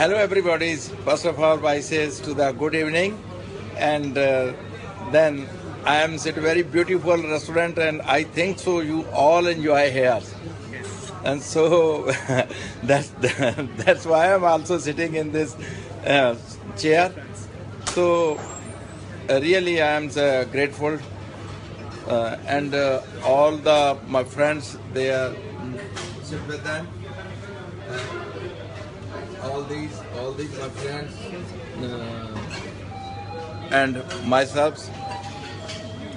hello, everybody. First of all, I says to the good evening, and uh, then I am at a very beautiful restaurant, and I think so. You all enjoy here, and so that's that's why I'm also sitting in this uh, chair. So uh, really, I am uh, grateful, uh, and uh, all the my friends they are sit with them these, all these my friends uh, and myself.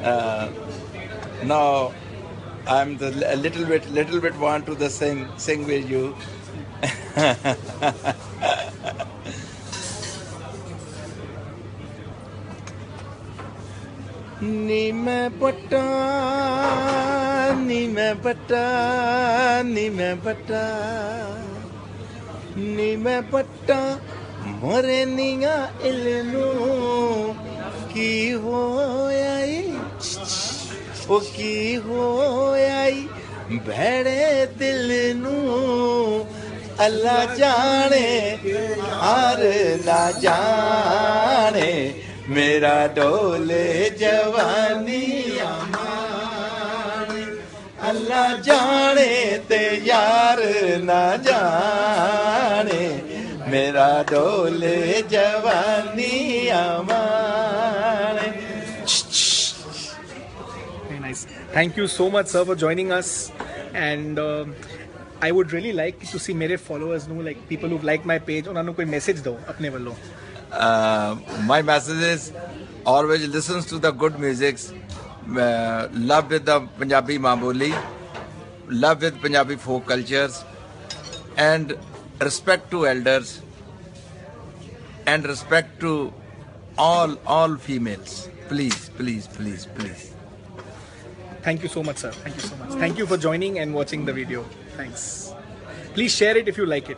Uh, now I'm the, a little bit, little bit want to the sing, sing with you. निम बटा निम बटा निम बटा ਨੀ ਮੈਂ ਪੱਟਾਂ ਨੀ ਮੈਂ ਇਲ ਨੂੰ ਕੀ ਹੋਇਆ ਈ? ਉਹ ਕੀ ਹੋਇਆ ਈ? ਭੈੜੇ ਦਿਲ ਨੂੰ। ਅੱਲਾ ਜਾਣੇ, ਹਰ ਨਾ ਜਾਣੇ। ਮੇਰਾ ਡੋਲੇ ਜਵਾਨੀ ਆਮਾਨ ਅੱਲਾ ਜਾਣੇ ਤੇ ਯਾਰ ਨਾ ਜਾਣੇ। मेरा डोले जवानी very nice. Thank you so much sir for joining us. And uh, I would really like to see मेरे followers know like people who've liked my page उन्होंने कोई message दो अपने वालों my message is always listens to the good music uh, love with the Punjabi Mamboli love with Punjabi folk cultures. And respect to elders and respect to all all females please please please please Thank you so much, sir. Thank you so much. Thank you for joining and watching the video. Thanks. Please share it if you like it.